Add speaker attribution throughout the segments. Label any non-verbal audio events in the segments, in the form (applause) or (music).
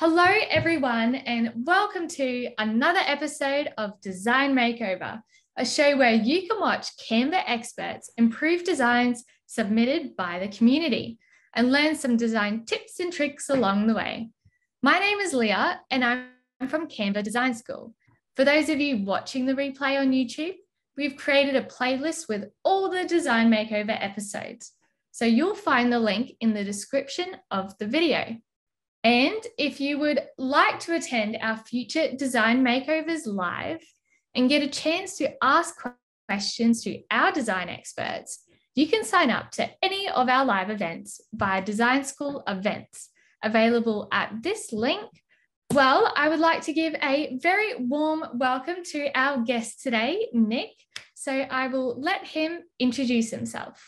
Speaker 1: Hello, everyone, and welcome to another episode of Design Makeover, a show where you can watch Canva experts improve designs submitted by the community and learn some design tips and tricks along the way. My name is Leah, and I'm from Canva Design School. For those of you watching the replay on YouTube, we've created a playlist with all the Design Makeover episodes. So you'll find the link in the description of the video. And if you would like to attend our future design makeovers live and get a chance to ask questions to our design experts, you can sign up to any of our live events via Design School events available at this link. Well, I would like to give a very warm welcome to our guest today, Nick. So I will let him introduce himself.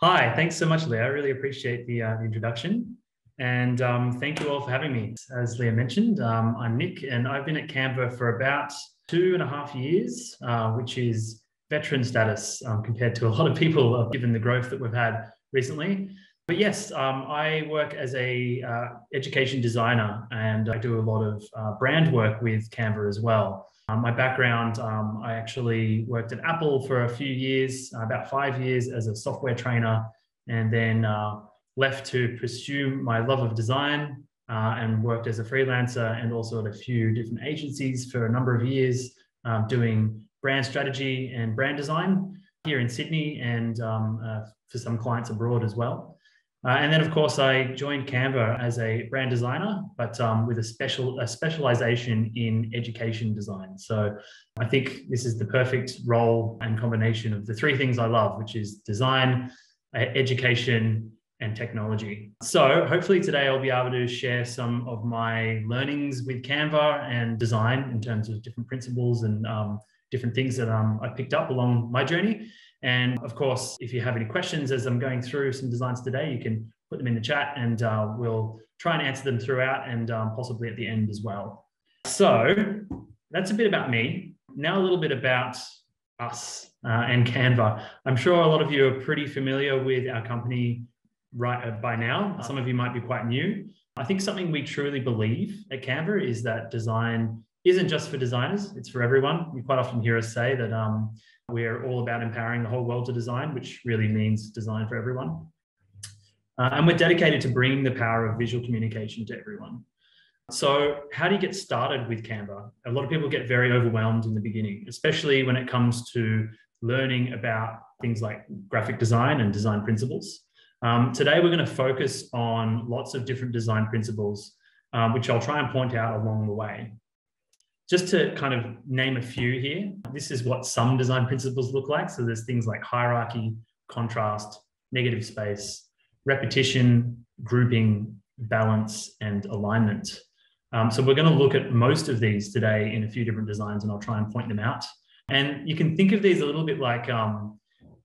Speaker 2: Hi, thanks so much, Leah. I really appreciate the, uh, the introduction. And um, thank you all for having me. As Leah mentioned, um, I'm Nick, and I've been at Canva for about two and a half years, uh, which is veteran status um, compared to a lot of people, uh, given the growth that we've had recently. But yes, um, I work as a uh, education designer, and I do a lot of uh, brand work with Canva as well. Um, my background, um, I actually worked at Apple for a few years, about five years as a software trainer, and then uh, left to pursue my love of design uh, and worked as a freelancer and also at a few different agencies for a number of years um, doing brand strategy and brand design here in Sydney and um, uh, for some clients abroad as well. Uh, and then, of course, I joined Canva as a brand designer, but um, with a special a specialization in education design. So I think this is the perfect role and combination of the three things I love, which is design, education, and technology. So hopefully today I'll be able to share some of my learnings with Canva and design in terms of different principles and um, different things that um, I picked up along my journey. And of course, if you have any questions as I'm going through some designs today, you can put them in the chat and uh, we'll try and answer them throughout and um, possibly at the end as well. So that's a bit about me. Now a little bit about us uh, and Canva. I'm sure a lot of you are pretty familiar with our company right uh, by now. Some of you might be quite new. I think something we truly believe at Canva is that design isn't just for designers, it's for everyone. You quite often hear us say that um, we're all about empowering the whole world to design, which really means design for everyone. Uh, and we're dedicated to bringing the power of visual communication to everyone. So, how do you get started with Canva? A lot of people get very overwhelmed in the beginning, especially when it comes to learning about things like graphic design and design principles. Um, today, we're going to focus on lots of different design principles, um, which I'll try and point out along the way. Just to kind of name a few here, this is what some design principles look like. So there's things like hierarchy, contrast, negative space, repetition, grouping, balance, and alignment. Um, so we're going to look at most of these today in a few different designs, and I'll try and point them out. And you can think of these a little bit like um,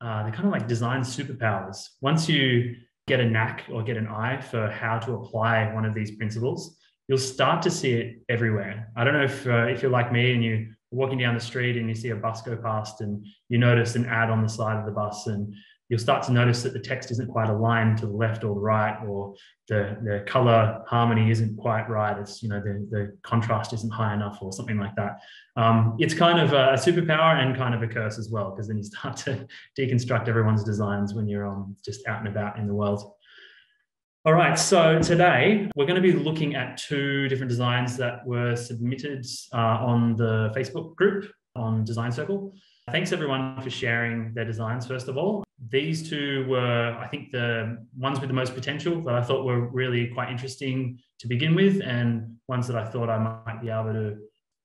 Speaker 2: uh, they're kind of like design superpowers. Once you get a knack or get an eye for how to apply one of these principles, you'll start to see it everywhere. I don't know if uh, if you're like me and you're walking down the street and you see a bus go past and you notice an ad on the side of the bus and you'll start to notice that the text isn't quite aligned to the left or the right, or the, the color harmony isn't quite right. It's, you know, the, the contrast isn't high enough or something like that. Um, it's kind of a, superpower and kind of a curse as well, because then you (laughs) start to deconstruct everyone's designs when you're um, just out and about in the world. All right, so today we're going to be looking at two different designs that were submitted uh, on the Facebook group on Design Circle. Thanks everyone for sharing their designs, first of all. These two were, I think, the ones with the most potential that I thought were really quite interesting to begin with, and ones that I thought I might be able to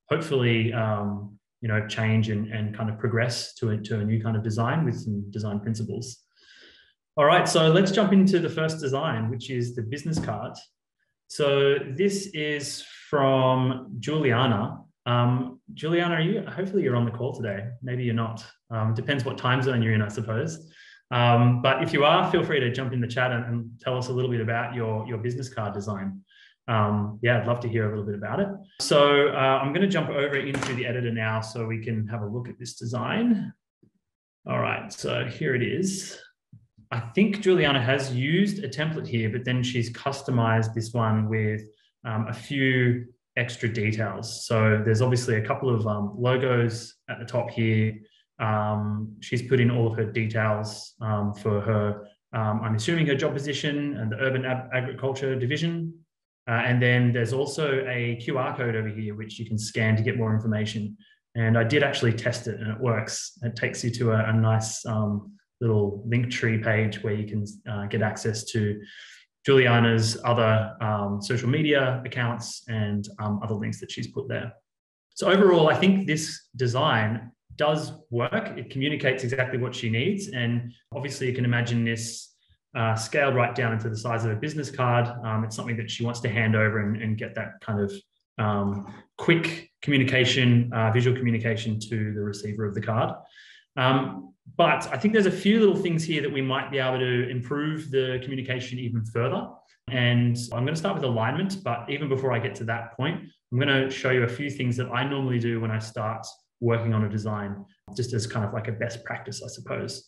Speaker 2: hopefully, um, you know, change and, and kind of progress to a, to a new kind of design with some design principles. All right, so let's jump into the first design, which is the business card. So this is from Juliana, um, Juliana, are you? Hopefully, you're on the call today. Maybe you're not. Um, depends what time zone you're in, I suppose. Um, but if you are, feel free to jump in the chat and, and tell us a little bit about your your business card design. Um, yeah, I'd love to hear a little bit about it. So uh, I'm going to jump over into the editor now so we can have a look at this design. All right, so here it is. I think Juliana has used a template here, but then she's customized this one with um, a few extra details. So there's obviously a couple of um, logos at the top here. Um, she's put in all of her details um, for her, um, I'm assuming her job position and the urban Ag agriculture division. Uh, and then there's also a QR code over here, which you can scan to get more information. And I did actually test it and it works. It takes you to a, a nice um, little Linktree page where you can uh, get access to Juliana's other um, social media accounts and um, other links that she's put there. So overall, I think this design does work. It communicates exactly what she needs. And obviously you can imagine this uh, scaled right down into the size of a business card. Um, it's something that she wants to hand over and, and get that kind of um, quick communication, uh, visual communication to the receiver of the card. Um, but I think there's a few little things here that we might be able to improve the communication even further. And I'm going to start with alignment, but even before I get to that point, I'm going to show you a few things that I normally do when I start working on a design, just as kind of like a best practice, I suppose.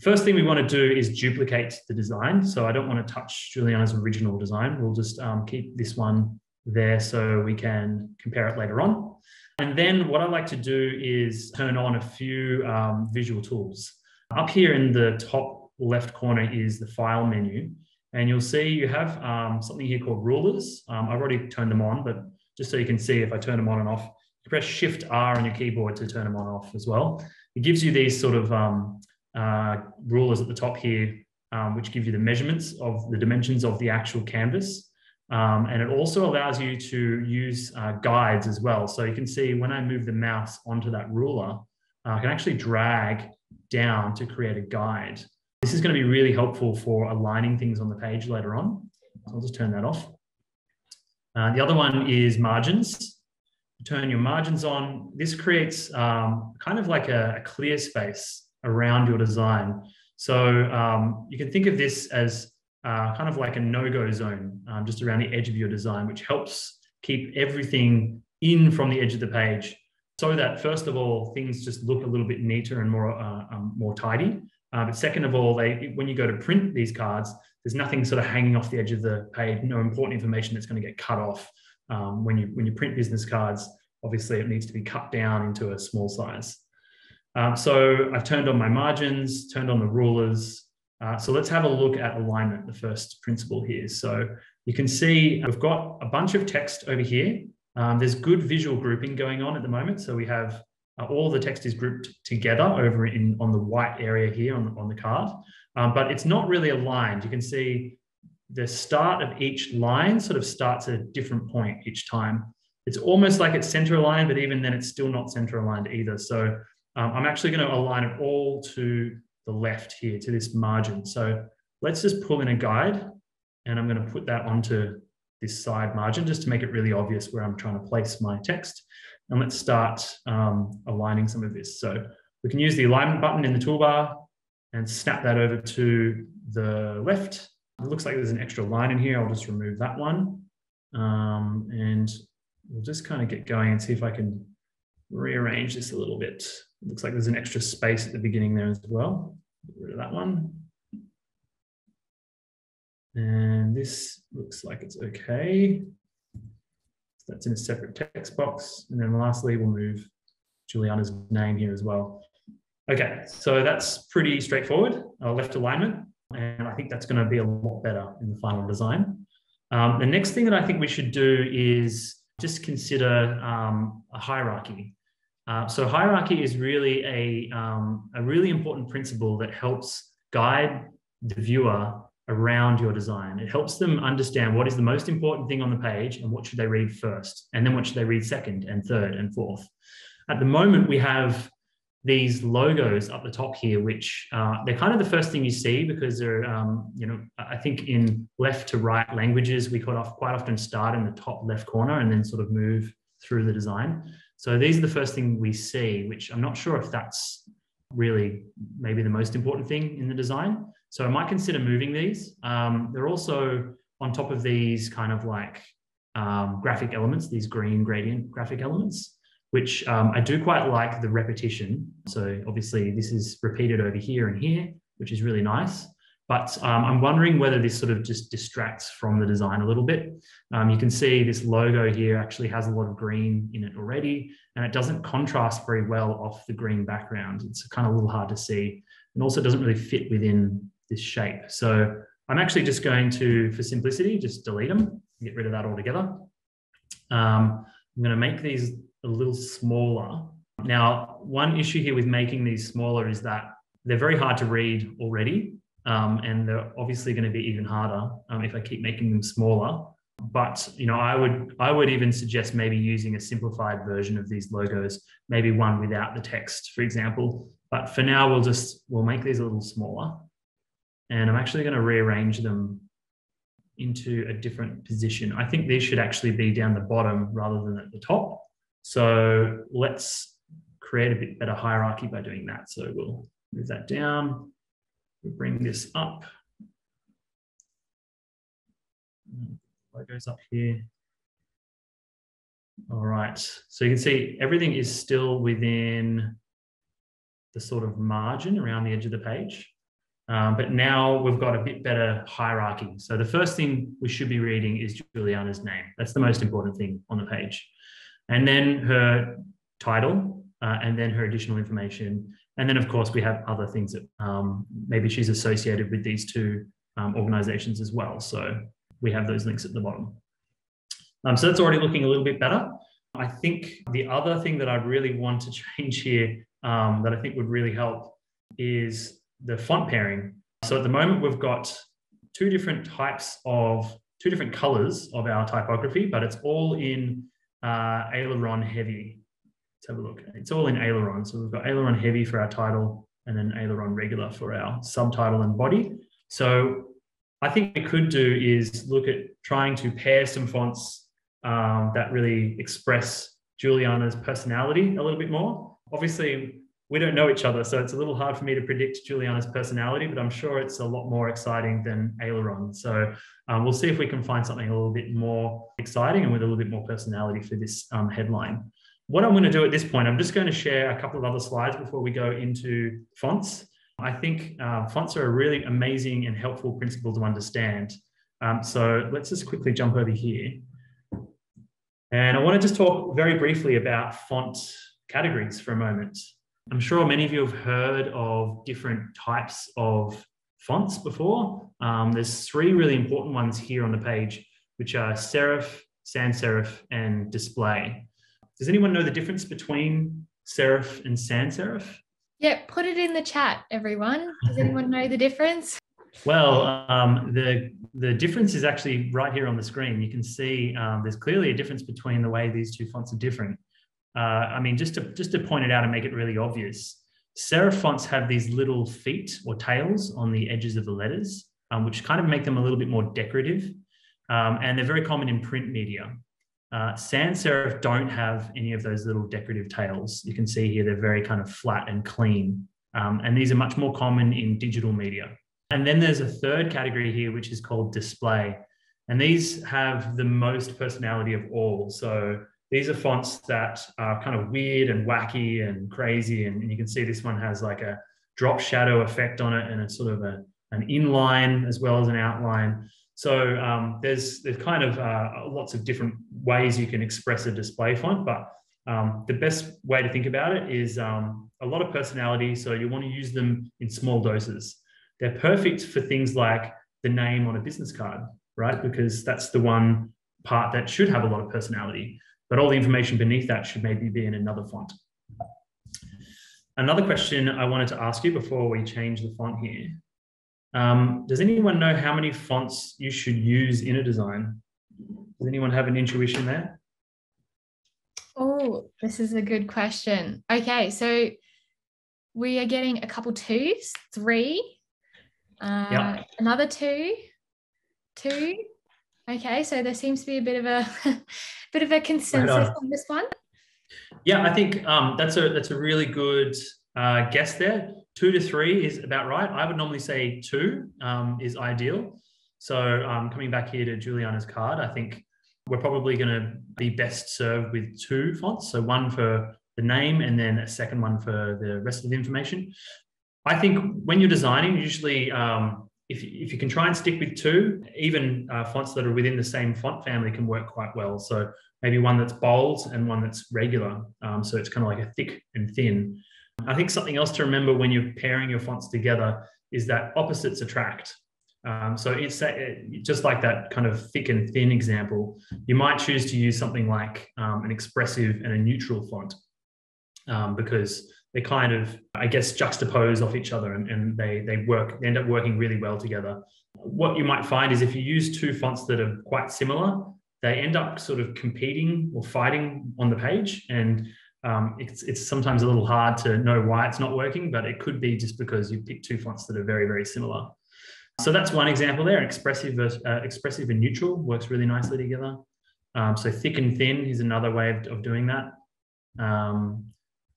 Speaker 2: First thing we want to do is duplicate the design. So I don't want to touch Juliana's original design. We'll just um, keep this one there so we can compare it later on. And then what I like to do is turn on a few um, visual tools. Up here in the top left corner is the file menu. And you'll see you have um, something here called rulers. Um, I've already turned them on, but just so you can see if I turn them on and off, you press Shift R on your keyboard to turn them on and off as well. It gives you these sort of um, uh, rulers at the top here, um, which give you the measurements of the dimensions of the actual canvas. Um, and it also allows you to use uh, guides as well. So you can see when I move the mouse onto that ruler, uh, I can actually drag down to create a guide. This is going to be really helpful for aligning things on the page later on. So I'll just turn that off. Uh, the other one is margins. Turn your margins on. This creates um, kind of like a, a, clear space around your design. So um, you can think of this as uh, kind of like a no-go zone um, just around the edge of your design, which helps keep everything in from the edge of the page so that first of all, things just look a little bit neater and more, uh, um, more tidy. Uh, but second of all, they, when you go to print these cards, there's nothing sort of hanging off the edge of the page, no important information that's going to get cut off. Um, when, you, when you print business cards, obviously it needs to be cut down into a small size. Um, so I've turned on my margins, turned on the rulers, uh, so let's have a look at alignment, the first principle here. So you can see we've got a bunch of text over here. Um, there's good visual grouping going on at the moment. So we have uh, all the text is grouped together over in on the white area here on, on the card, um, but it's not really aligned. You can see the start of each line sort of starts at a different point each time. It's almost like it's center aligned, but even then it's still not center aligned either. So um, I'm actually going to align it all to the left here to this margin. So let's just pull in a guide and I'm going to put that onto this side margin just to make it really obvious where I'm trying to place my text. And let's start um, aligning some of this. So we can use the alignment button in the toolbar and snap that over to the left. It looks like there's an extra line in here. I'll just remove that one. Um, and we'll just kind of get going and see if I can rearrange this a little bit. It looks like there's an extra space at the beginning there as well. Get rid of that one. And this looks like it's okay. So that's in a separate text box. And then lastly, we'll move Juliana's name here as well. Okay, so that's pretty straightforward, uh, left alignment. And I think that's gonna be a lot better in the final design. Um, the next thing that I think we should do is just consider um, a hierarchy. Uh, so hierarchy is really a, um, a really important principle that helps guide the viewer around your design. It helps them understand what is the most important thing on the page and what should they read first, and then what should they read second and third and fourth. At the moment, we have these logos up the top here, which uh, they're kind of the first thing you see because they're, um, you know, I think in left to right languages, we quite often start in the top left corner and then sort of move through the design. So these are the first thing we see, which I'm not sure if that's really maybe the most important thing in the design. So I might consider moving these. Um, they're also on top of these kind of like um, graphic elements, these green gradient graphic elements, which um, I do quite like the repetition. So obviously this is repeated over here and here, which is really nice. But um, I'm wondering whether this sort of just distracts from the design a little bit. Um, you can see this logo here actually has a lot of green in it already, and it doesn't contrast very well off the green background. It's kind of a little hard to see, and also doesn't really fit within this shape. So I'm actually just going to, for simplicity, just delete them, get rid of that altogether. Um, I'm going to make these a little smaller. Now, one issue here with making these smaller is that they're very hard to read already. Um, and they're obviously going to be even harder um, if I keep making them smaller. But you know, I would I would even suggest maybe using a simplified version of these logos, maybe one without the text, for example. But for now, we'll just we'll make these a little smaller, and I'm actually going to rearrange them into a different position. I think these should actually be down the bottom rather than at the top. So let's create a bit better hierarchy by doing that. So we'll move that down. We'll bring this up. Logos up here. All right, so you can see everything is still within the sort of margin around the edge of the page. Um, but now we've got a bit better hierarchy. So the first thing we should be reading is Juliana's name. That's the most important thing on the page. And then her title, uh, and then her additional information, and then, of course, we have other things that um, maybe she's associated with these two um, organizations as well. So we have those links at the bottom. Um, so that's already looking a little bit better. I think the other thing that I really want to (laughs) change here um, that I think would really help is the font pairing. So at the moment, we've got two different types of, two different colors of our typography, but it's all in uh, aileron heavy. Let's have a look. It's all in aileron. So we've got aileron heavy for our title and then aileron regular for our subtitle and body. So I think we could do is look at trying to pair some fonts um, that really express Juliana's personality a little bit more. Obviously, we don't know each other, so it's a little hard for me to predict Juliana's personality, but I'm sure it's a lot more exciting than Aileron. So um, we'll see if we can find something a little bit more exciting and with a little bit more personality for this um, headline. What I'm going to do at this point, I'm just going to share a couple of other slides before we go into fonts. I think uh, fonts are a really amazing and helpful principle to understand. Um, so let's just quickly jump over here. And I want to just talk very briefly about font categories for a moment. I'm sure many of you have heard of different types of fonts before. Um, there's three really important ones here on the page, which are serif, sans serif, and display. Does anyone know the difference between serif and sans serif?
Speaker 1: Yeah, put it in the chat, everyone. Does anyone know the difference?
Speaker 2: Well, um, the the difference is actually right here on the screen. You can see um, there's clearly a difference between the way these two fonts are different. Uh, I mean, just to just to point it out and make it really obvious, serif fonts have these little feet or tails on the edges of the letters, um, which kind of make them a little bit more decorative, um, and they're very common in print media. Uh, sans serif don't have any of those little decorative tails. You can see here they're very kind of flat and clean. Um, and these are much more common in digital media. And then there's a third category here, which is called display. And these have the most personality of all. So these are fonts that are kind of weird and wacky and crazy. And, and you can see this one has like a drop shadow effect on it and it's sort of a, an inline as well as an outline. So um, there's there's kind of uh, lots of different ways you can express a display font, but um, the best way to think about it is um, a lot of personality. So you want to use them in small doses. They're perfect for things like the name on a business card, right? Because that's the one part that should have a lot of personality, but all the information beneath that should maybe be in another font. Another question I wanted to ask you before we change the font here um, does anyone know how many fonts you should use in a design? Does anyone have an intuition there?
Speaker 1: Oh, this is a good question. Okay, so we are getting a couple twos, three, uh, yep. another two, two. Okay, so there seems to be a bit of a (laughs) bit of a consensus right on. on. this one.
Speaker 2: Yeah, I think um, that's a that's a really good uh, guess there two to three is about right. I would normally say two um, is ideal. So um, coming back here to Juliana's card, I think we're probably going to be best served with two fonts. So one for the name and then a second one for the rest of the information. I think when you're designing, usually um, if, if you can try and stick with two, even uh, fonts that are within the same font family can work quite well. So maybe one that's bold and one that's regular. Um, so it's kind of like a thick and thin. I think something else to remember when you're pairing your fonts together is that opposites attract. Um, so it's just like that kind of thick and thin example. You might choose to use something like um, an expressive and a neutral font um, because they kind of, I guess, juxtapose off each other and, and they, they work, they end up working really well together. What you might find is if you use two fonts that are quite similar, they end up sort of competing or fighting on the page. And um, it's, it's sometimes a little hard to know why it's not working, but it could be just because you pick two fonts that are very, very similar. So that's one example there. Expressive, versus, uh, expressive and neutral works really nicely together. Um, so thick and thin is another way of, of doing that. Um,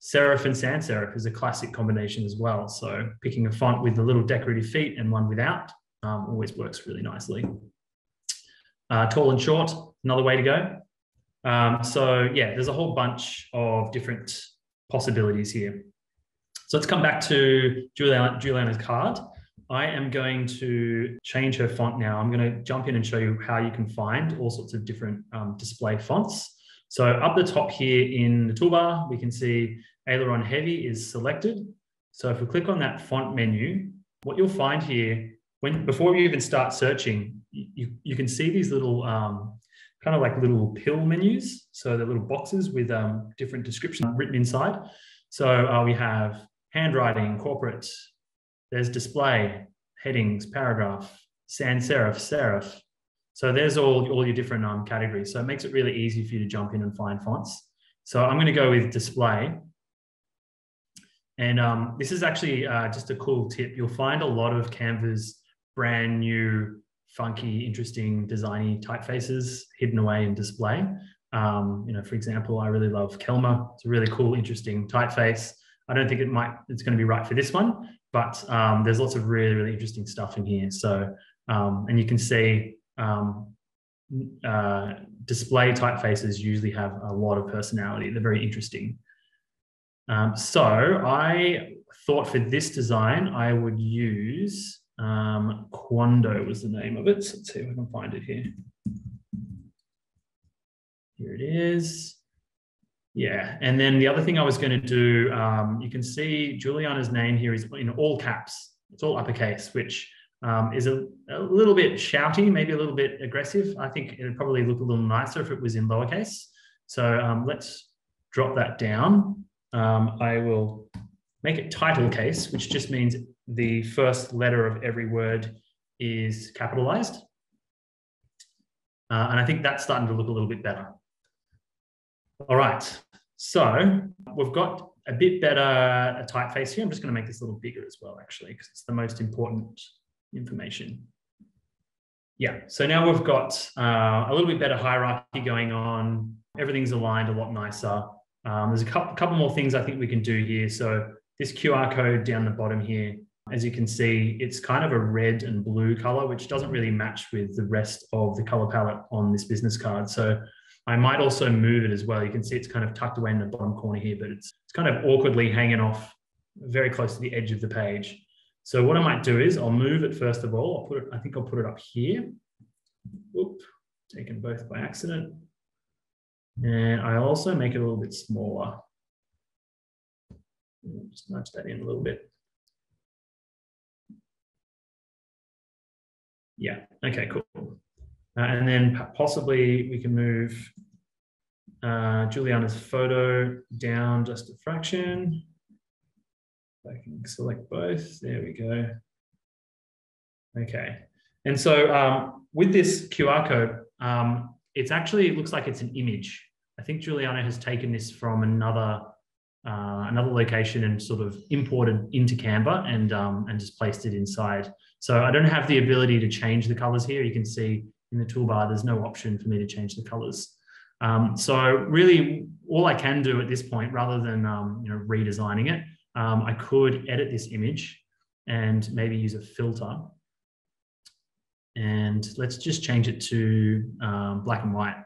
Speaker 2: serif and sans serif is a classic combination as well. So picking a font with a little decorative feet and one without um, always works really nicely. Uh, tall and short, another way to go. Um, so yeah, there's a whole bunch of different possibilities here. So let's come back to Juliana, Juliana's card. I am going to change her font now. I'm going to jump in and show you how you can find all sorts of different um, display fonts. So up the top here in the toolbar, we can see Aileron Heavy is selected. So if we click on that font menu, what you'll find here, when before you even start searching, you, you can see these little um, kind of like little pill menus. So the little boxes with um, different descriptions written inside. So uh, we have handwriting, corporate, there's display, headings, paragraph, sans serif, serif. So there's all, all your different um, categories. So it makes it really easy for you to jump in and find fonts. So I'm going to go with display. And um, this is actually uh, just a cool tip. You'll find a lot of Canva's brand new, funky, interesting, designy typefaces hidden away in display. Um, you know, for example, I really love Kelma. It's a really cool, interesting typeface. I don't think it might, it's going to be right for this one, but um, there's lots of really, really interesting stuff in here. So, um, and you can see um, uh, display typefaces usually have a lot of personality. They're very interesting. Um, so I thought for this design, I would use um, Quando was the name of it. So let's see if I can find it here. Here it is. Yeah, and then the other thing I was going to do, um, you can see Juliana's name here is in all caps. It's all uppercase, which um, is a, a, little bit shouty, maybe a little bit aggressive. I think it would probably look a little nicer if it was in lowercase. So um, let's drop that down. Um, I will make it title case, which just means the first letter of every word is capitalized. Uh, and I think that's starting to look a little bit better. All right, so we've got a bit better a typeface here. I'm just going to make this a little bigger as well, actually, because it's the most important information. Yeah, so now we've got uh, a little bit better hierarchy going on. Everything's aligned a lot nicer. Um, there's a couple, couple more things I think we can do here. So this QR code down the bottom here, as you can see, it's kind of a red and blue color, which doesn't really match with the rest of the color palette on this business card. So I might also move it as well. You can see it's kind of tucked away in the bottom corner here, but it's, it's kind of awkwardly hanging off very close to the edge of the page. So what I might do is I'll move it first of all. I'll put it, I think I'll put it up here. Whoop, taken both by accident. And I also make it a little bit smaller. Just nudge that in a little bit. Yeah, okay, cool. Uh, and then possibly we can move uh, Juliana's photo down just a fraction. I can select both. There we go. Okay. And so um, with this QR code, um, it's actually, it looks like it's an image. I think Juliana has taken this from another uh, another location and sort of imported into Canva and um, and just placed it inside. So I don't have the ability to change the colors here. You can see in the toolbar, there's no option for me to change the colors. Um, so really all I can do at this point, rather than um, you know, redesigning it, um, I could edit this image and maybe use a filter. And let's just change it to um, black and white.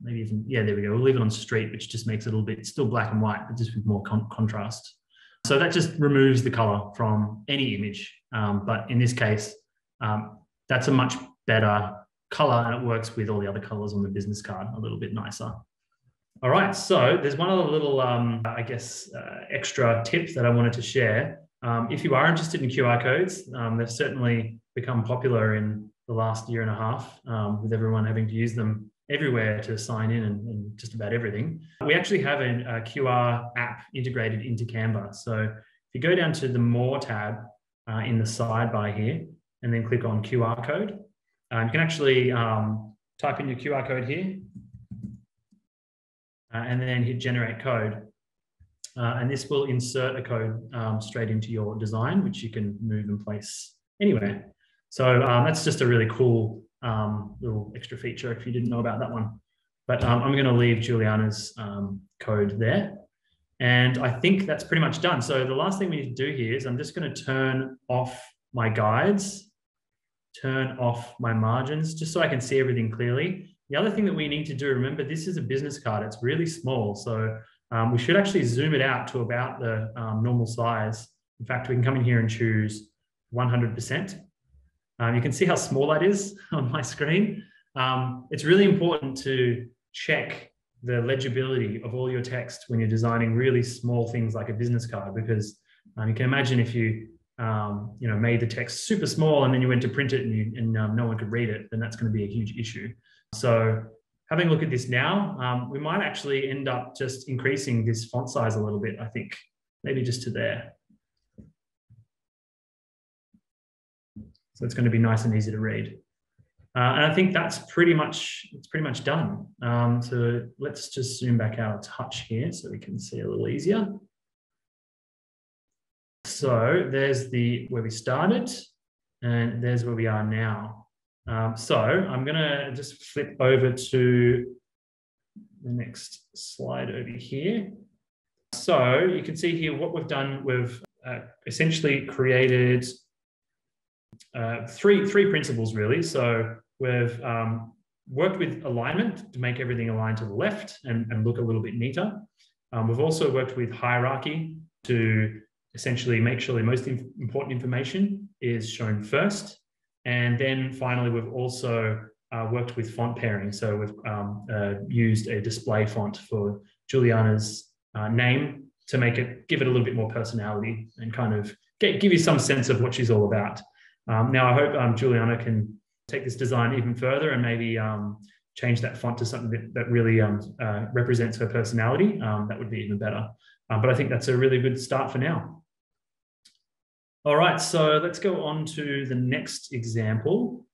Speaker 2: Maybe even, yeah, there we go. We'll leave it on street, which just makes it a little bit still black and white, but just with more con contrast. So that just removes the color from any image. Um, but in this case, um, that's a much better color and it works with all the other colors on the business card a little bit nicer. All right, so there's one other little, um, I guess, uh, extra tip that I wanted to share. Um, if you are interested in QR codes, um, they've certainly become popular in the last year and a half um, with everyone having to use them everywhere to sign in and, and just about everything. We actually have a, QR app integrated into Canva. So if you go down to the More tab uh, in the sidebar here and then click on QR code, um, you can actually um, type in your QR code here uh, and then hit generate code. Uh, and this will insert a code um, straight into your design, which you can move and place anywhere. So um, that's just a really cool um, little extra feature if you didn't know about that one. But um, I'm going to leave Juliana's um, code there. And I think that's pretty much done. So the last thing we need to do here is I'm just going to turn off my guides, turn off my margins, just so I can see everything clearly. The other thing that we need to do, remember, this is a business card. It's really small. So um, we should actually zoom it out to about the um, normal size. In fact, we can come in here and choose 100%. Um, you can see how small that is (laughs) on my screen. Um, it's really important to check the legibility of all your text when you're designing really small things like a business card, because um, you can imagine if you um, you know made the text super small and then you went to print it and, you, and um, no one could read it, then that's going to be a huge issue. So having a look at this now, um, we might actually end up just increasing this font size a little bit. I think maybe just to there. So it's going to be nice and easy to read. Uh, and I think that's pretty much it's pretty much done. Um, so let's just zoom back out a touch here so we can see a little easier. So there's the where we started, and there's where we are now. Um, so I'm going to just flip over to the next slide over here. So you can see here what we've done. We've uh, essentially created uh, three three principles really. So we've um, worked with alignment to make everything align to the left and, and look a little bit neater. Um, we've also worked with hierarchy to essentially make sure the most important information is shown first. And then finally, we've also uh, worked with font pairing. So we've um, uh, used a display font for Juliana's uh, name to make it, give it a little bit more personality and kind of get, give you some sense of what she's all about. Um, now, I hope um, Juliana can take this design even further and maybe um, change that font to something that, that really um, uh, represents her personality. Um, that would be even better. Uh, but I think that's a really good start for now. All right, so let's go on to the next example.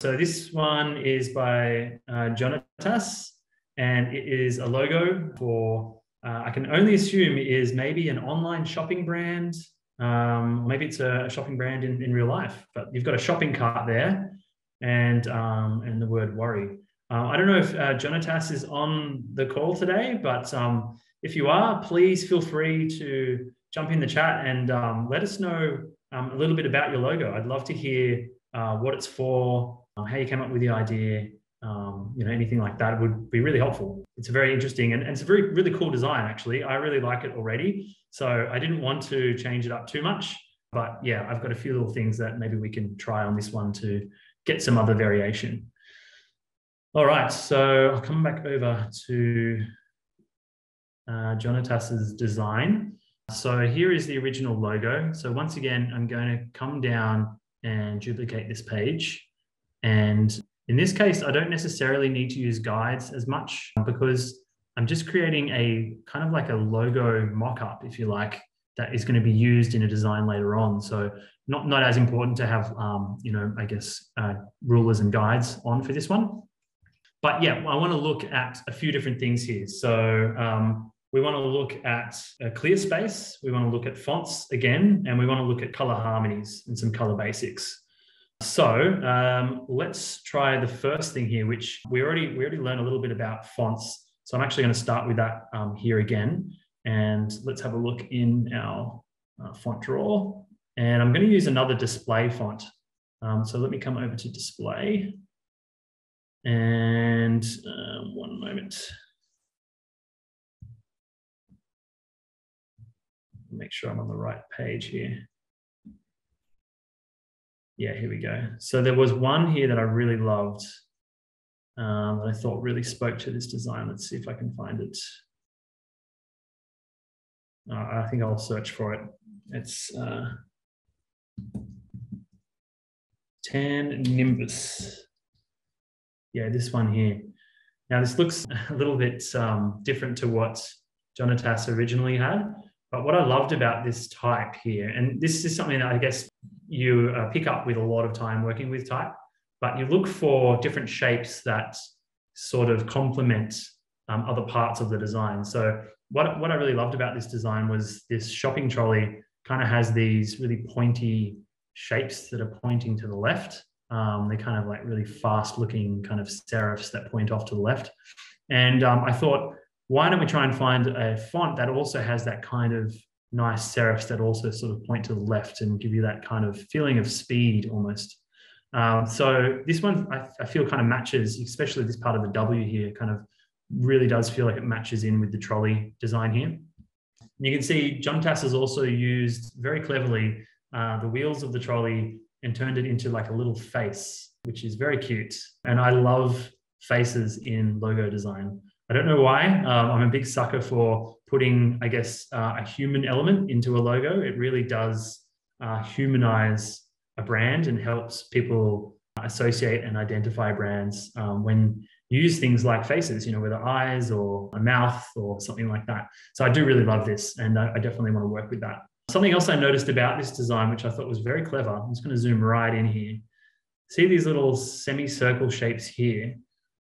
Speaker 2: So this one is by uh, Jonatas, and it is a logo for, uh, I can only assume is maybe an online shopping brand um, maybe it's a shopping brand in, in real life, but you've got a shopping cart there and, um, and the word worry. Uh, I don't know if uh, Jonatas is on the call today, but um, if you are, please feel free to jump in the chat and um, let us know um, a little bit about your logo. I'd love to hear uh, what it's for, uh, how you came up with the idea, um, you know, anything like that would be really helpful. It's a very interesting and, and, it's a very, really cool design, actually. I really like it already. So I didn't want to change it up too much. But yeah, I've got a few little things that maybe we can try on this one to get some other variation. All right, so I'll come back over to uh, Jonatas's design. So here is the original logo. So once again, I'm going to come down and duplicate this page. And in this case, I don't necessarily need to use guides as much because I'm just creating a kind of like a logo mock-up, if you like, that is going to be used in a design later on. So not, not as important to have, um, you know, I guess, uh, rulers and guides on for this one. But yeah, I want to look at a few different things here. So um, we want to look at a clear space. We want to look at fonts again, and we want to look at color harmonies and some color basics. So um, let's try the first thing here, which we already we already learned a little bit about fonts. So I'm actually going to start with that um, here again, and let's have a look in our uh, font drawer. And I'm going to use another display font. Um, so let me come over to display, and um, one moment. make sure I'm on the right page here. Yeah, here we go. So there was one here that I really loved um, that I thought really spoke to this design. Let's see if I can find it. Uh, I think I'll search for it. It's uh, Tan Nimbus. Yeah, this one here. Now this looks (laughs) a little bit um, different to what Jonatas originally had. But what I loved about this type here, and this is something that I guess you uh, pick up with a lot of time working with type, but you look for different shapes that sort of complement um, other parts of the design. So what, what I really loved about this design was this shopping trolley kind of has these really pointy shapes that are pointing to the left. Um, they're kind of like really fast looking kind of serifs that point off to the left. And um, I thought, why don't we try and find a font that also has that kind of nice serifs that also sort of point to the left and give you that kind of feeling of speed almost. Um, so this one I, I, feel kind of matches, especially this part of the W here, kind of really does feel like it matches in with the trolley design here. You can see Jonatas has also used very cleverly uh, the wheels of the trolley and turned it into like a little face, which is very cute. And I love faces in logo design. I don't know why. Um, I'm a big sucker for putting, I guess, uh, a human element into a logo. It really does uh, humanize a brand and helps people associate and identify brands um, when use things like faces, you know, whether eyes or a mouth or something like that. So I do really love this and I, I definitely want to work with that. Something else I noticed about this design, which I thought was very clever, I'm just going to zoom right in here. See these little semicircle shapes here?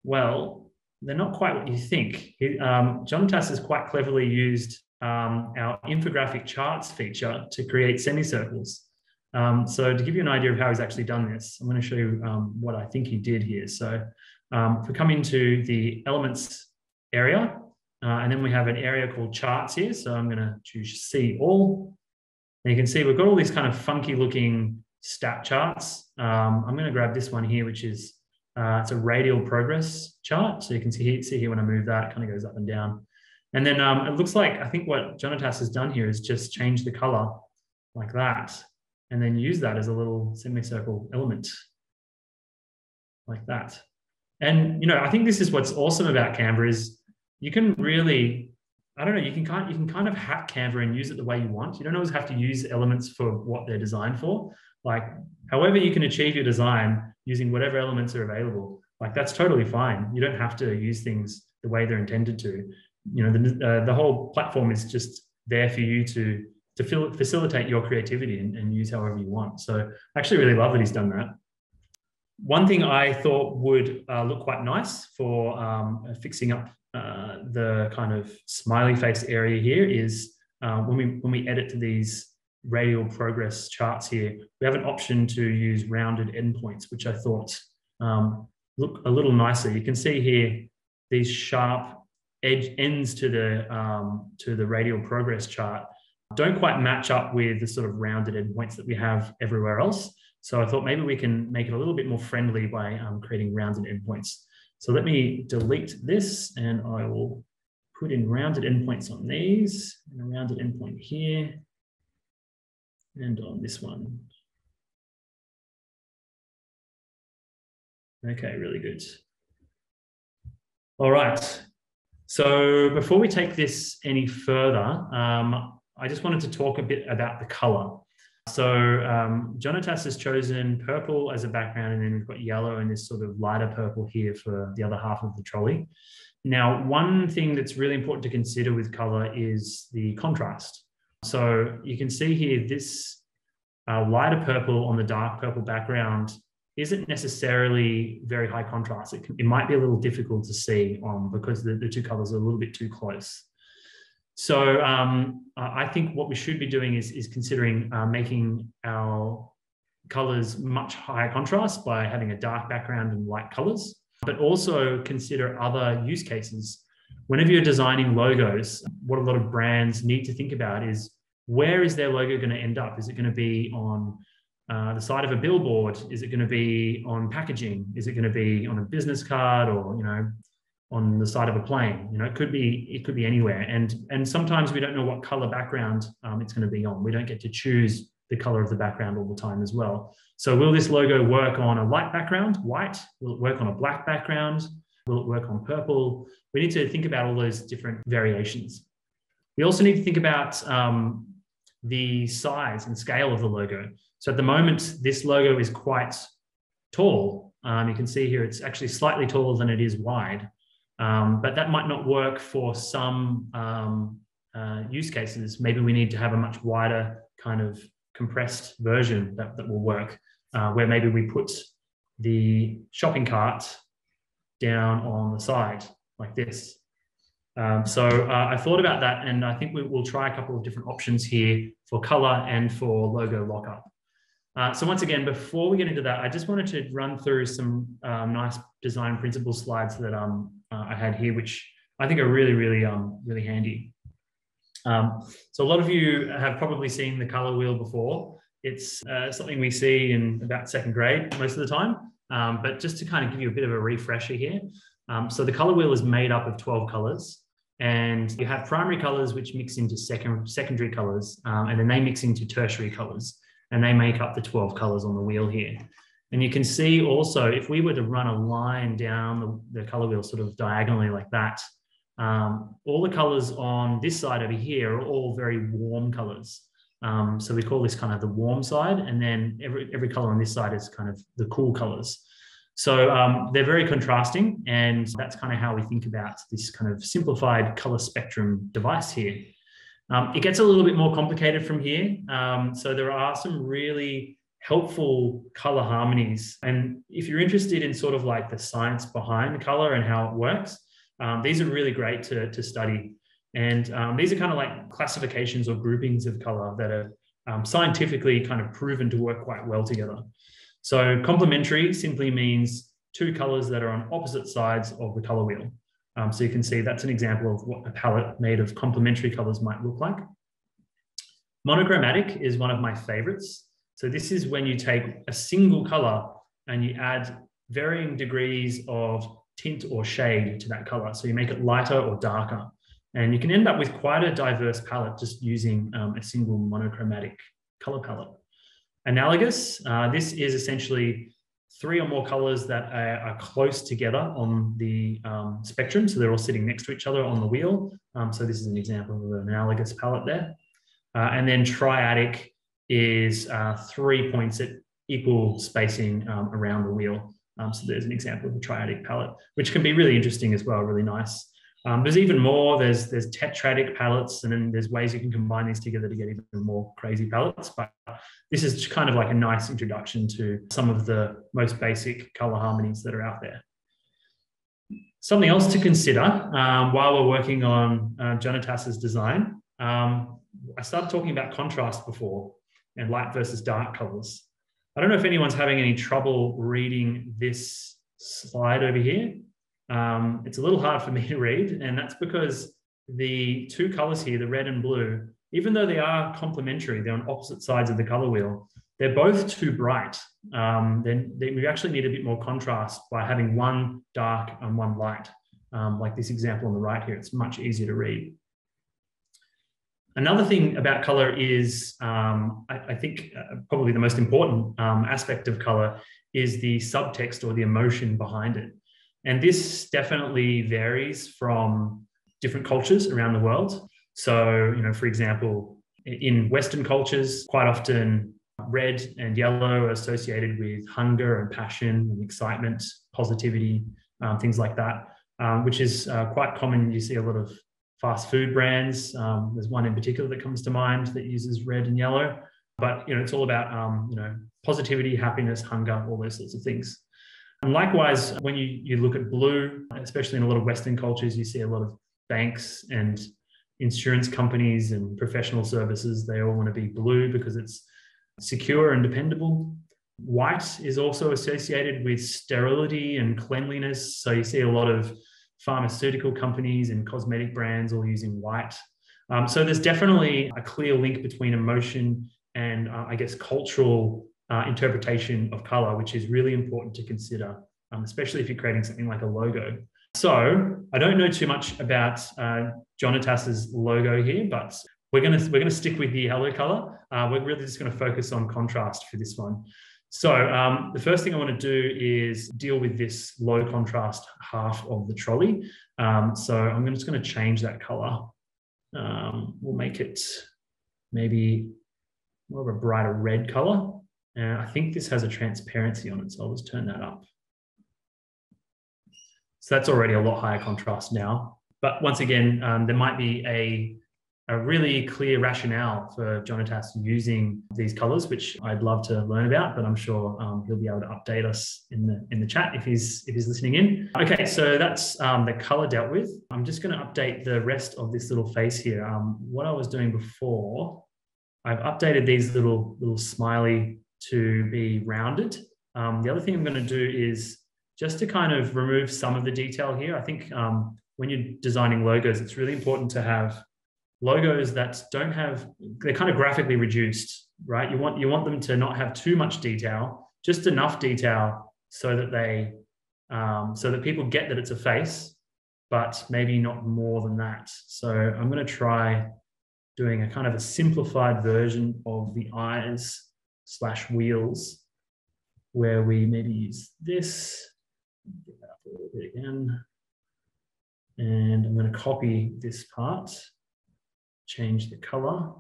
Speaker 2: Well, they're not quite what you think. Um, Jonatas has quite cleverly used um, our infographic charts feature to create semicircles. Um, so to give you an idea of how he's actually done this, I'm going to show you um, what I think he did here. So um, if we come into the elements area, uh, and then we have an area called charts here. So I'm going to choose see all. And you can see we've got all these kind of funky looking stat charts. Um, I'm going to grab this one here, which is uh, it's a radial progress chart. So you can see, see here when I move that, it kind of goes up and down. And then um, it looks like, I think what Jonatas has done here is just change the color like that, and then use that as a little semicircle element like that. And, you know, I think this is what's awesome about Canva is you can really I don't know, you can kind you can kind of hack Canva and use it the way you want. You don't always have to use elements for what they're designed for. Like however you can achieve your design using whatever elements are available, like that's totally fine. You don't have to use things the way they're intended to. You know, the, uh, the whole platform is just there for you to to facilitate your creativity and, and use however you want. So I actually really love that he's done that. One thing I thought would uh, look quite nice for um, fixing up uh, the kind of smiley face area here is uh, when we when we edit to these radial progress charts here, we have an option to use rounded endpoints, which I thought um, look a little nicer. You can see here these sharp edge ends to the um, to the radial progress chart don't quite match up with the sort of rounded endpoints that we have everywhere else. So I thought maybe we can make it a little bit more friendly by um, creating rounded endpoints. So let me delete this and I will put in rounded endpoints on these and a rounded endpoint here and on this one. Okay, really good. All right. So before we take this any further, um, I just wanted to talk a bit about the color. So um, Jonatas has chosen purple as a background, and then we've got yellow and this sort of lighter purple here for the other half of the trolley. Now, one thing that's really important to consider with color is the contrast. So you can see here this uh, lighter purple on the dark purple background isn't necessarily very high contrast. It, can, it might be a little difficult to see on because the, the two colors are a little bit too close. So um, I think what we should be doing is, is considering uh, making our colors much higher contrast by having a dark background and light colors, but also consider other use cases. Whenever you're designing logos, what a lot of brands need to think about is where is their logo going to end up? Is it going to be on uh, the side of a billboard? Is it going to be on packaging? Is it going to be on a business card or you know on the side of a plane. You know, it could be it could be anywhere, and and sometimes we don't know what color background um, it's going to be on. We don't get to choose the color of the background all the time as well. So will this logo work on a light background, white? Will it work on a black background? Will it work on purple? We need to think about all those different variations. We also need to think about um, the size and scale of the logo. So at the moment, this logo is quite tall. Um, you can see here it's actually slightly taller than it is wide. Um, but that might not work for some um, uh, use cases. Maybe we need to have a much wider kind of compressed version that, that will work, uh, where maybe we put the shopping cart down on the side like this. Um, so uh, I thought about that, and I think we, will try a couple of different options here for color and for logo lockup. Uh, so once again, before we get into that, I just wanted to run through some um, nice design principle slides that um, uh, I had here, which I think are really, really, um, really handy. Um, so a lot of you have probably seen the color wheel before. It's uh, something we see in about second grade most of the time. Um, but just to kind of give you a bit of a refresher here. Um, so the color wheel is made up of 12 colors and you have primary colors which mix into second, secondary colors um, and then they mix into tertiary colors and they make up the 12 colors on the wheel here. And you can see also, if we were to run a line down the, the color wheel sort of diagonally like that, um, all the colors on this side over here are all very warm colors. Um, so we call this kind of the warm side. And then every, every color on this side is kind of the cool colors. So um, they're very contrasting. And that's kind of how we think about this kind of simplified color spectrum device here. Um, it gets a little bit more complicated from here. Um, so there are some really helpful color harmonies. And if you're interested in sort of like the science behind color and how it works, um, these are really great to, to study. And um, these are kind of like classifications or groupings of color that are um, scientifically kind of proven to work quite well together. So complementary simply means two colors that are on opposite sides of the color wheel. Um, so you can see that's an example of what a palette made of complementary colors might look like. Monochromatic is one of my favorites. So this is when you take a single color and you add varying degrees of tint or shade to that color. So you make it lighter or darker. And you can end up with quite a diverse palette just using um, a single monochromatic color palette. Analogous, uh, this is essentially three or more colors that are, are close together on the um, spectrum. So they're all sitting next to each other on the wheel. Um, so this is an example of an analogous palette there. Uh, and then triadic is uh, three points at equal spacing um, around the wheel. Um, so there's an example of a triadic palette, which can be really interesting as well, really nice. Um, there's even more, there's, there's tetradic palettes, and then there's ways you can combine these together to get even more crazy palettes. But this is kind of like a nice introduction to some of the most basic color harmonies that are out there. Something else to consider um, while we're working on uh, Jonatas's design, um, I started talking about contrast before and light versus dark colors. I don't know if anyone's having any trouble reading this slide over here. Um, it's a little hard for me to read, and that's because the two colors here, the red and blue, even though they are complementary, they're on opposite sides of the color wheel, they're both too bright. Um, then they, we actually need a bit more contrast by having one dark and one light. Um, like this example on the right here, it's much easier to read. Another thing about color is, um, I, I, think uh, probably the most important um, aspect of color is the subtext or the emotion behind it. And this definitely varies from different cultures around the world. So, you know, for example, in Western cultures, quite often red and yellow are associated with hunger and passion and excitement, positivity, um, things like that, um, which is uh, quite common. You see a lot of fast food brands. Um, there's one in particular that comes to mind that uses red and yellow. But you know, it's all about um, you know positivity, happiness, hunger, all those sorts of things. And likewise, when you, you look at blue, especially in a lot of Western cultures, you see a lot of banks and insurance companies and professional services. They all want to be blue because it's secure and dependable. White is also associated with sterility and cleanliness. So you see a lot of pharmaceutical companies and cosmetic brands all using white. Um, so there's definitely a clear link between emotion and, uh, I guess, cultural uh, interpretation of color, which is really important to consider, um, especially if you're creating something like a logo. So I don't know too much about uh, Jonatas's logo here, but we're gonna we're gonna stick with the yellow color. Uh, we're really just gonna focus on contrast for this one. So um, the first thing I want to do is deal with this low contrast half of the trolley. Um, so I'm just going to change that color. Um, we'll make it maybe more of a brighter red color. And I think this has a transparency on it, so I'll just turn that up. So that's already a lot higher contrast now. But once again, um, there might be a a really clear rationale for Jonatas using these colors, which I'd love to learn about, but I'm sure um, he'll be able to update us in the in the chat if he's if he's listening in. Okay, so that's um, the color dealt with. I'm just going to update the rest of this little face here. Um, what I was doing before, I've updated these little little smiley to be rounded. Um, the other thing I'm going to do is just to kind of remove some of the detail here. I think um, when you're designing logos, it's really important to have logos that don't have they're kind of graphically reduced right you want you want them to not have too much detail just enough detail so that they um, so that people get that it's a face but maybe not more than that so i'm going to try doing a kind of a simplified version of the eyes slash wheels where we maybe use this get that a bit again and i'm going to copy this part change the color.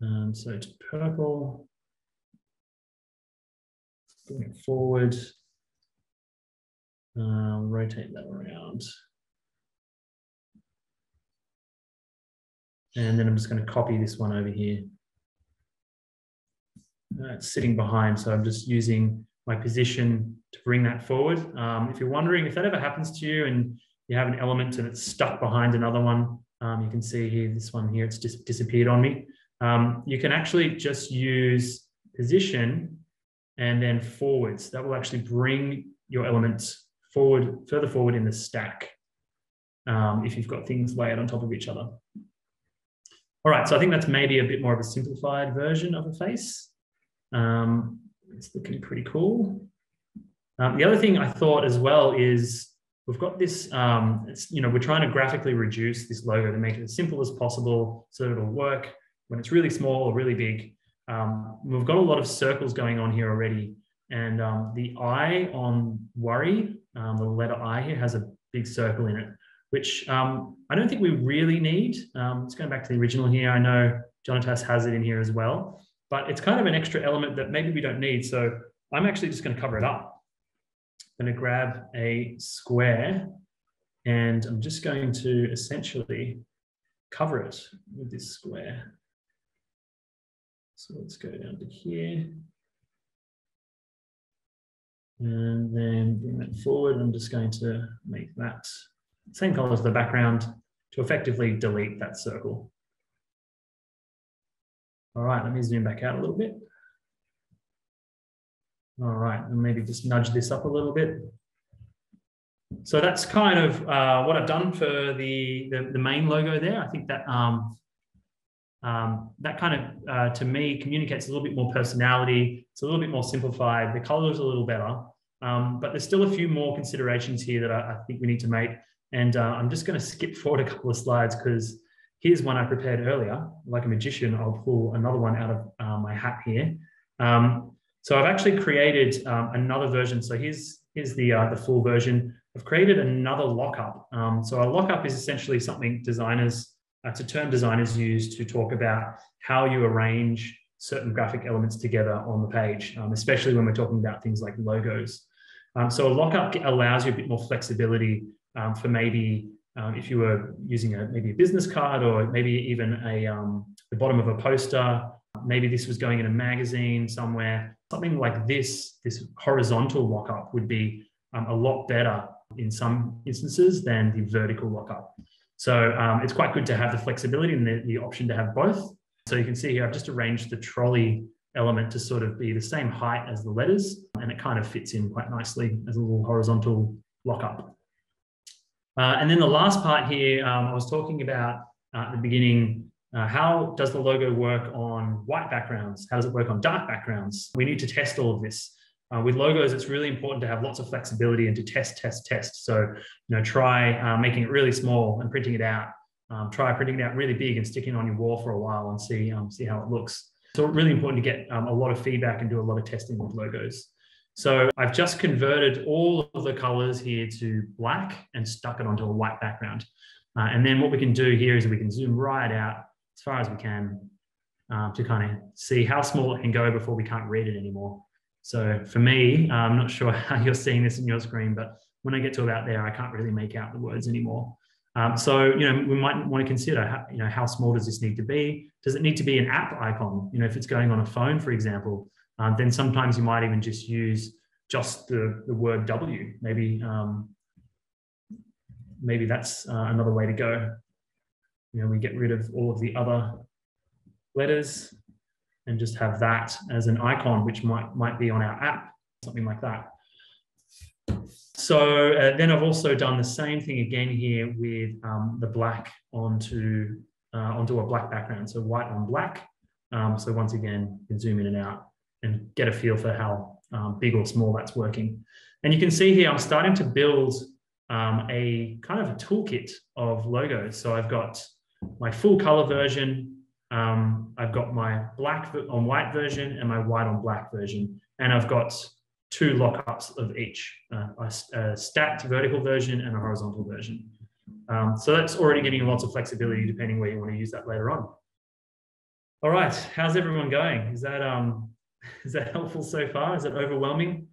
Speaker 2: Um, so to purple, bring it forward, um, rotate that around. And then I'm just going to copy this one over here. Uh, it's sitting behind, so I'm just using my position to bring that forward. Um, if you're wondering if that ever happens to you and you have an element and it's stuck behind another one. Um, you can see here, this one here, it's just disappeared on me. Um, you can actually just use position and then forwards. That will actually bring your elements forward, further forward in the stack um, if you've got things layered on top of each other. All right, so I think that's maybe a bit more of a simplified version of a face. Um, it's looking pretty cool. Um, the other thing I thought as well is we've got this, um, you know, we're trying to graphically reduce this logo to make it as simple as possible so it'll work when it's really small or really big. Um, we've got a lot of circles going on here already. And um, the I on worry, um, the letter I here has a big circle in it, which um, I don't think we really need. Um, it's going back to the original here. I know Jonatas has it in here as well, but it's kind of an extra element that maybe we don't need. So I'm actually just going to cover it up I'm going to grab a square and I'm just going to essentially cover it with this square. So let's go down to here. And then bring that forward. I'm just going to make that same color as the background to effectively delete that circle. All right, let me zoom back out a little bit. All right, and maybe just nudge this up a little bit. So that's kind of uh, what I've done for the, the, the, main logo there. I think that um, um, that kind of, uh, to me, communicates a little bit more personality. It's a little bit more simplified. The color is a little better. Um, but there's still a few more considerations here that I, I think we need to make. And uh, I'm just going to skip forward a couple of slides because here's one I prepared earlier. Like a magician, I'll pull another one out of uh, my hat here. Um, so I've actually created um, another version. So here's, here's the, uh, the full version. I've created another lockup. Um, so a lockup is essentially something designers, uh, it's a term designers use to talk about how you arrange certain graphic elements together on the page, um, especially when we're talking about things like logos. Um, so a lockup allows you a bit more flexibility um, for maybe um, if you were using a maybe a business card or maybe even a um, the bottom of a poster, maybe this was going in a magazine somewhere something like this, this horizontal lockup would be um, a lot better in some instances than the vertical lockup. So um, it's quite good to have the flexibility and the, the option to have both. So you can see here, I've just arranged the trolley element to sort of be the same height as the letters, and it kind of fits in quite nicely as a little horizontal lockup. Uh, and then the last part here, um, I was talking about uh, at the beginning uh, how does the logo work on white backgrounds? How does it work on dark backgrounds? We need to test all of this. Uh, with logos, it's really important to have lots of flexibility and to test, test, test. So, you know, try uh, making it really small and printing it out. Um, try printing it out really big and sticking it on your wall for a while and see um, see how it looks. So, really important to get um, a lot of feedback and do a lot of testing with logos. So, I've just converted all of the colors here to black and stuck it onto a white background. Uh, and then what we can do here is we can zoom right out as far as we can um, to kind of see how small it can go before we can't read it anymore. So for me, I'm not sure (laughs) how you're seeing this in your screen, but when I get to about there, I can't really make out the words anymore. Um, so, you know, we might want to consider, how, you know, how small does this need to be? Does it need to be an app icon? You know, if it's going on a phone, for example, um, then sometimes you might even just use just the, the word W. Maybe, um, maybe that's uh, another way to go. You know, we get rid of all of the other letters and just have that as an icon, which might, might be on our app, something like that. So uh, then I've also done the same thing again here with um, the black onto, uh, onto a black background. So white on black. Um, so once again, you can zoom in and out and get a feel for how um, big or small that's working. And you can see here, I'm starting to build um, a kind of a toolkit of logos. So I've got my full color version, um, I've got my black on white version and my white on black version. And I've got two lockups of each, uh, a, a, stacked vertical version and a horizontal version. Um, so that's already giving you lots of flexibility depending where you want to use that later on. All right, how's everyone going? Is that um, (laughs) is that helpful so far? Is it overwhelming?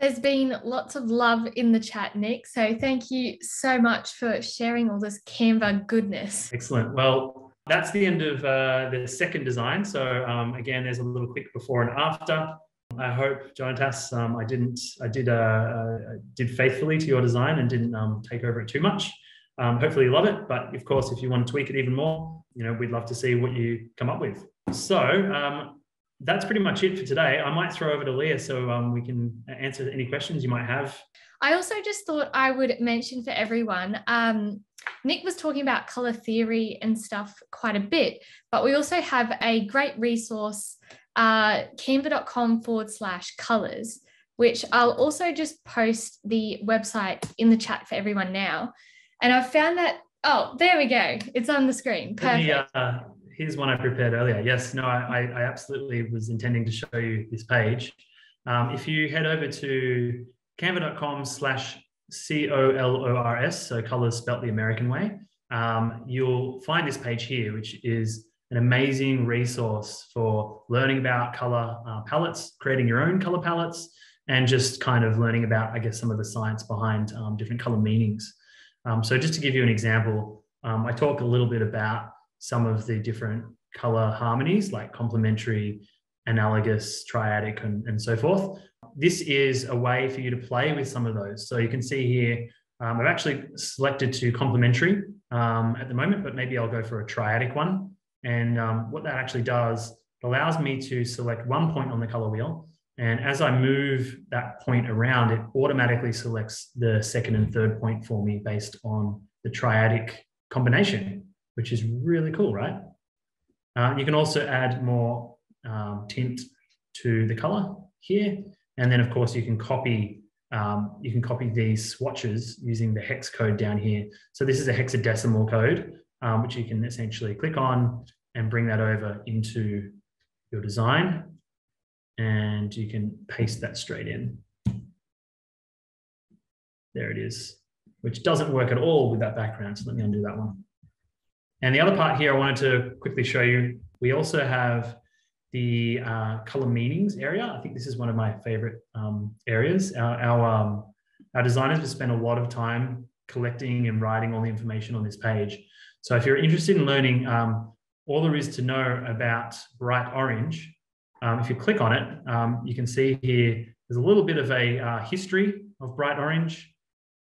Speaker 1: There's been lots of love in the chat, Nick. So thank you so much for sharing all this Canva goodness.
Speaker 2: Excellent. Well, that's the end of uh, the second design. So um, again, there's a little quick before and after. I hope, Jonatas, um, I didn't, I did, uh, uh, did faithfully to your design and didn't um, take over it too much. Um, hopefully you love it, but of course, if you want to tweak it even more, you know, we'd love to see what you come up with. So um, that's pretty much it for today. I might throw over to Leah so um, we can answer any questions you might have.
Speaker 1: I also just thought I would mention for everyone um, Nick was talking about color theory and stuff quite a bit, but we also have a great resource, uh, canva.com forward slash colors, which I'll also just post the website in the chat for everyone now. And I've found that, oh, there we go. It's on the screen. Perfect. Uh,
Speaker 2: here's one I prepared earlier. Yes, no, I, I absolutely was intending to show you this page. Um, if you head over to canva.com slash C O L O R S, so colors spelt the American way, um, you'll find this page here, which is an amazing resource for learning about color uh, palettes, creating your own color palettes, and just kind of learning about, I guess, some of the science behind um, different color meanings. Um, so, just to give you an example, um, I talk a little bit about some of the different color harmonies like complementary, analogous, triadic, and, and so forth this is a way for you to play with some of those. So you can see here, um, I've actually selected to complementary um, at the moment, but maybe I'll go for a triadic one. And um, what that actually does, allows me to select one point on the color wheel. And as I move that point around, it automatically selects the second and third point for me based on the triadic combination, which is really cool, right? Uh, you can also add more um, tint to the color here. And then of course you can copy um, you can copy these swatches using the hex code down here. So this is a hexadecimal code, um, which you can essentially click on and bring that over into your design. And you can paste that straight in. There it is, which doesn't work at all with that background. So let me undo that one. And the other part here I wanted to quickly show you, we also have the uh, color meanings area. I think this is one of my favorite um, areas. Our, our, um, our designers have spent a lot of time collecting and writing all the information on this page. So if you're interested in learning um, all there is to know about bright orange, um, if you click on it, um, you can see here, there's a little bit of a uh, history of bright orange,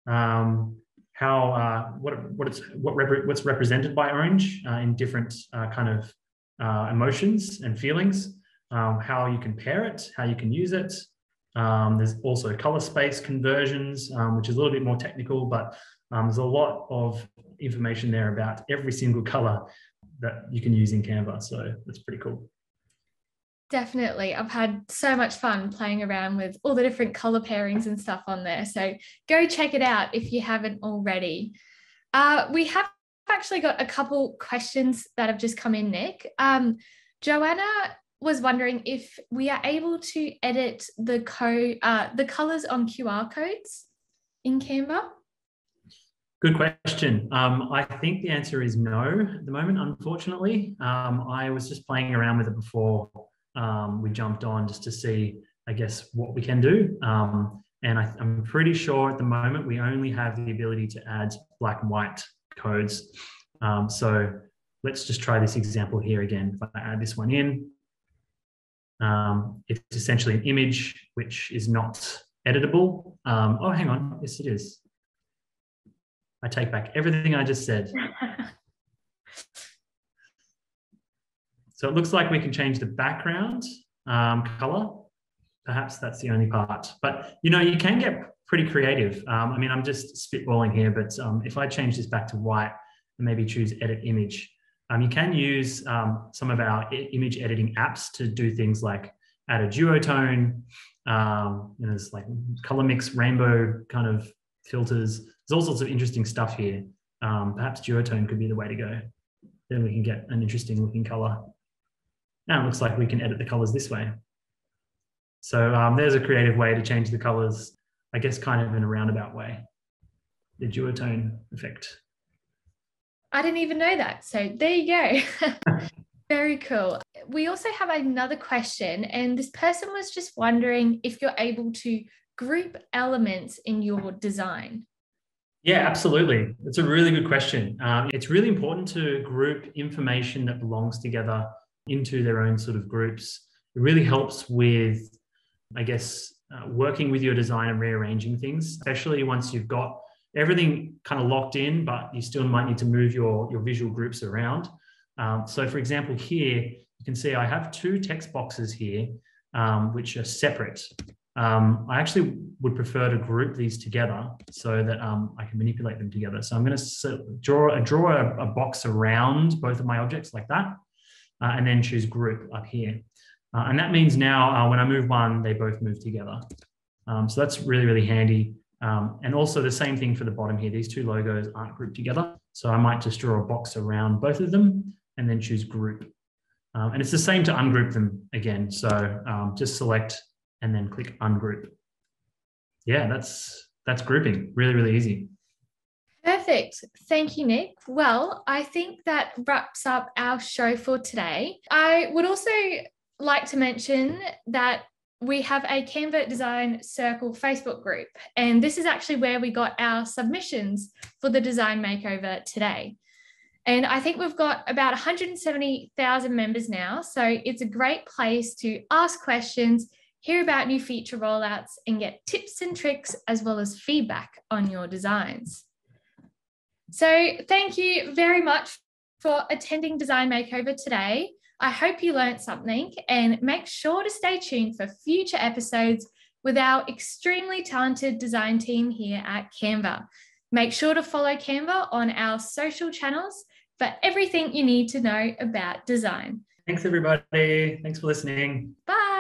Speaker 2: um, how, uh, what, what it's, what rep what's represented by orange uh, in different uh, kind of uh, emotions and feelings, um, how you can pair it, how you can use it. Um, there's also color space conversions, um, which is a little bit more technical, but um, there's a lot of information there about every single color that you can use in Canva. So that's pretty cool.
Speaker 1: Definitely. I've had so much fun playing around with all the different color pairings and stuff on there. So go check it out if you haven't already. Uh, we have actually got a couple questions that have just come in, Nick. Um, Joanna was wondering if we are able to edit the code, uh, the colors on QR codes in Canva.
Speaker 2: Good question. Um, I think the answer is no at the moment, unfortunately. Um, I was just playing around with it before um, we jumped on just to see, I guess, what we can do. Um, and I, am pretty sure at the moment we only have the ability to add black and white codes. Um, so let's just try this example here again. If I add this one in, um, it's essentially an image which is not editable. Um, oh, hang on. Yes, it is. I take back everything I just said. (laughs) so it looks like we can change the background um, color. Perhaps that's the only part. But, you know, you can get pretty creative. Um, I mean, I'm just spitballing here, but um, if I change this back to white and maybe choose edit image, um, you can use um, some of our image editing apps to do things like add a duotone, um, know, there's like color mix, rainbow kind of filters. There's all sorts of interesting stuff here. Um, perhaps duotone could be the way to go. Then we can get an interesting looking color. Now it looks like we can edit the colors this way. So um, there's a creative way to change the colors, I guess kind of in a roundabout way, the duotone effect.
Speaker 1: I didn't even know that. So there you go. (laughs) Very cool. We also have another question, and this person was just wondering if you're able to group elements in your design.
Speaker 2: Yeah, absolutely. It's a really good question. Um, it's really important to group information that belongs together into their own sort of groups. It really helps with, I guess, uh, working with your design and rearranging things, especially once you've got everything kind of locked in, but you still might need to move your, your visual groups around. Um, so for example, here, you can see I have two text boxes here, um, which are separate. Um, I actually would prefer to group these together so that um, I can manipulate them together. So I'm going to draw, a draw a, a, box around both of my objects like that, uh, and then choose group up here. Uh, and that means now uh, when I move one, they both move together. Um, so that's really, really handy. Um, and also the same thing for the bottom here. These two logos aren't grouped together. So I might just draw a box around both of them and then choose group. Um, and it's the same to ungroup them again. So um, just select and then click ungroup. Yeah, that's that's grouping. Really, really easy.
Speaker 1: Perfect. Thank you, Nick. Well, I think that wraps up our show for today. I would also like to mention that we have a Canva Design Circle Facebook group, and this is actually where we got our submissions for the design makeover today. And I think we've got about 170,000 members now. So it's a great place to ask questions, hear about new feature rollouts, and get tips and tricks as well as feedback on your designs. So thank you very much for attending Design Makeover today. I hope you learned something and make sure to stay tuned for future episodes with our extremely talented design team here at Canva. Make sure to follow Canva on our social channels for everything you need to know about design.
Speaker 2: Thanks, everybody. Thanks for listening.
Speaker 1: Bye.